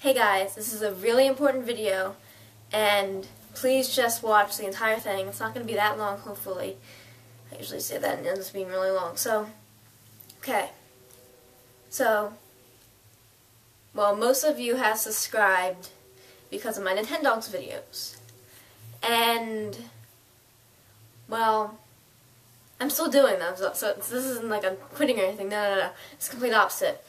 Hey guys, this is a really important video, and please just watch the entire thing. It's not going to be that long, hopefully. I usually say that and it ends up being really long. So, okay. So, well, most of you have subscribed because of my Nintendogs videos. And, well, I'm still doing them, so, so this isn't like I'm quitting or anything. No, no, no. It's complete opposite.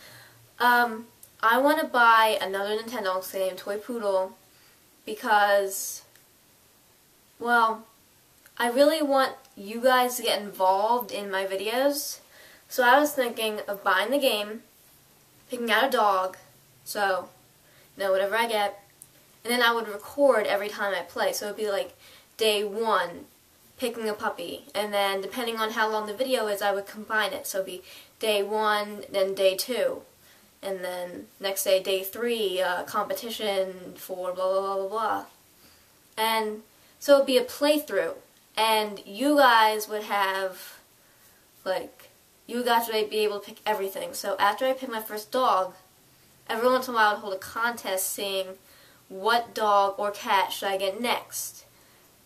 Um, I want to buy another Nintendo game, Toy Poodle, because, well, I really want you guys to get involved in my videos. So I was thinking of buying the game, picking out a dog, so, you know, whatever I get, and then I would record every time I play. So it would be like day one, picking a puppy, and then depending on how long the video is, I would combine it. So it would be day one, then day two and then next day, day three, uh, competition for blah, blah, blah, blah, blah. And so it would be a playthrough, and you guys would have, like, you guys would be able to pick everything. So after I pick my first dog, every once in a while I would hold a contest seeing what dog or cat should I get next.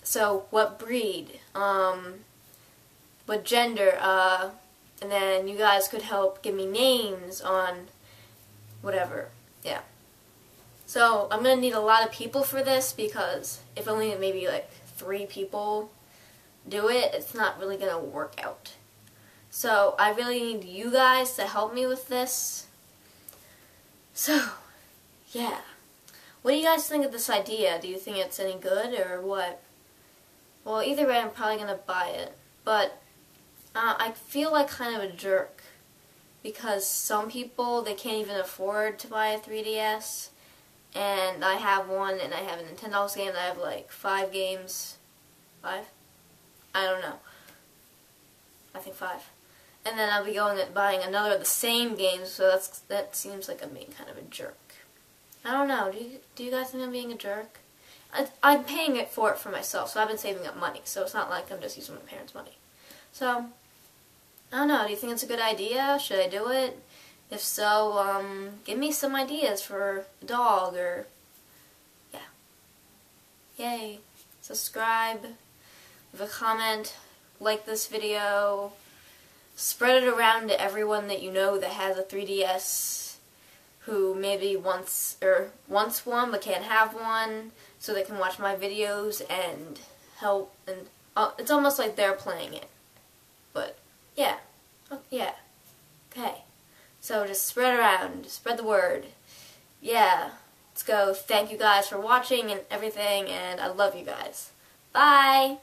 So what breed, um, what gender, uh, and then you guys could help give me names on whatever. Yeah. So I'm going to need a lot of people for this because if only maybe like three people do it, it's not really going to work out. So I really need you guys to help me with this. So, yeah. What do you guys think of this idea? Do you think it's any good or what? Well, either way, I'm probably going to buy it. But uh, I feel like kind of a jerk because some people they can't even afford to buy a 3DS and I have one and I have a Nintendo game and I have like five games. Five? I don't know. I think five. And then I'll be going and buying another of the same games so that's that seems like I'm being kind of a jerk. I don't know. Do you, do you guys think I'm being a jerk? I, I'm paying it for it for myself so I've been saving up money. So it's not like I'm just using my parents money. So I don't know, do you think it's a good idea? Should I do it? If so, um, give me some ideas for a dog or, yeah. Yay. Subscribe, leave a comment, like this video, spread it around to everyone that you know that has a 3DS who maybe wants or wants one but can't have one so they can watch my videos and help and uh, it's almost like they're playing it. Yeah. Oh, yeah. Okay. So just spread around, spread the word. Yeah. Let's go. Thank you guys for watching and everything, and I love you guys. Bye!